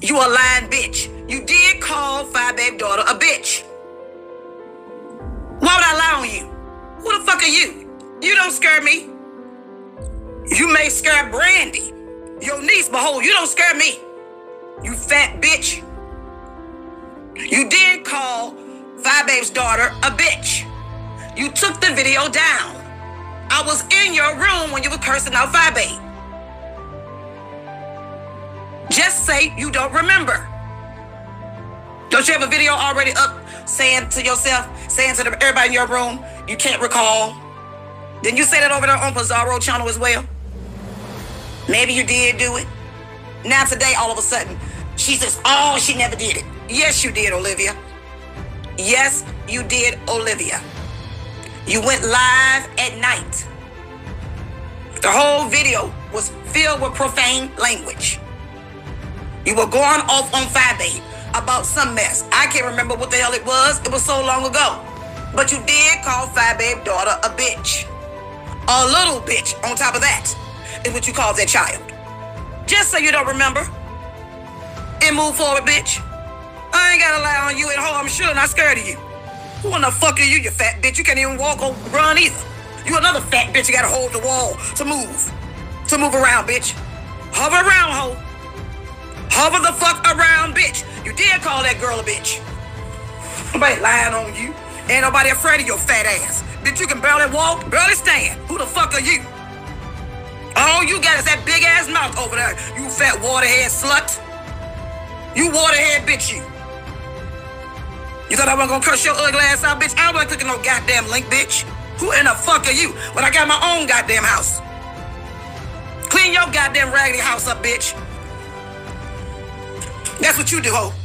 You a lying bitch. You did call Five Babe daughter a bitch. Why would I lie on you? Who the fuck are you? You don't scare me. You may scare Brandy, your niece, but hold, you don't scare me. You fat bitch. You did call Five Babe's daughter a bitch. You took the video down. I was in your room when you were cursing out Five Babe. Just say you don't remember. Don't you have a video already up saying to yourself, saying to the, everybody in your room, you can't recall? Didn't you say that over there on Bizarro channel as well? Maybe you did do it. Now today, all of a sudden, she says, oh, she never did it. Yes, you did, Olivia. Yes, you did, Olivia. You went live at night. The whole video was filled with profane language. You were going off on Five Babe about some mess. I can't remember what the hell it was. It was so long ago. But you did call Five Babe daughter a bitch. A little bitch on top of that is what you call that child. Just so you don't remember. And move forward, bitch. I ain't gotta lie on you at home. I'm sure not scared of you. Who in the fuck are you, you fat bitch? You can't even walk or run either. You another fat bitch. You gotta hold the wall to move. To move around, bitch. Hover around, hoe. Hover the fuck around, bitch. You did call that girl a bitch. Nobody lying on you. Ain't nobody afraid of your fat ass. Bitch, you can barely walk, barely stand. Who the fuck are you? All you got is that big ass mouth over there, you fat waterhead slut. You waterhead bitch, you. You thought I wasn't gonna curse your ugly ass out, bitch? I don't click no goddamn link, bitch. Who in the fuck are you when I got my own goddamn house? Clean your goddamn raggedy house up, bitch. That's what you do, ho.